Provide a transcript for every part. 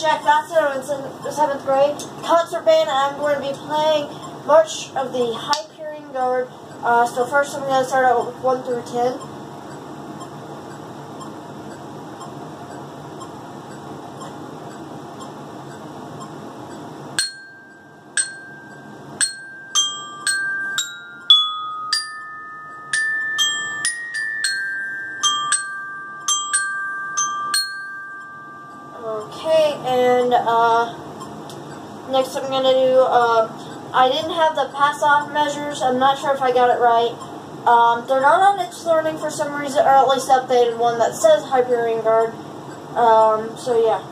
Jack Bassett. I'm in seventh grade. Concert band. I'm going to be playing March of the Hyperion Guard. Uh, so first, I'm going to start out with one through ten. Okay, and uh, next I'm going to do, uh, I didn't have the pass-off measures. I'm not sure if I got it right. Um, they're not on itslearning for some reason, or at least updated one that says Hyperion Guard. Um, so yeah.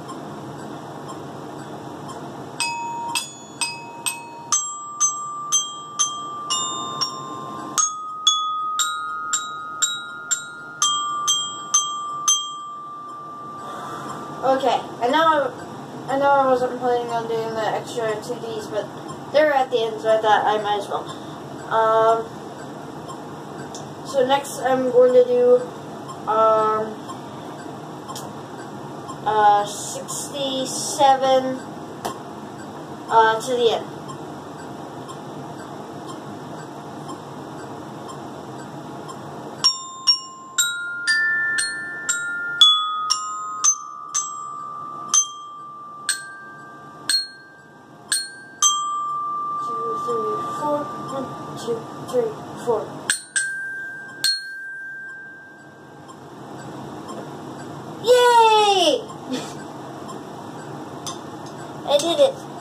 Okay, I know I know I wasn't planning on doing the extra activities, but they're at the end, so I thought I might as well. Um, so next I'm going to do um, uh, 67 uh, to the end. Two, three, four. Yay! I did it.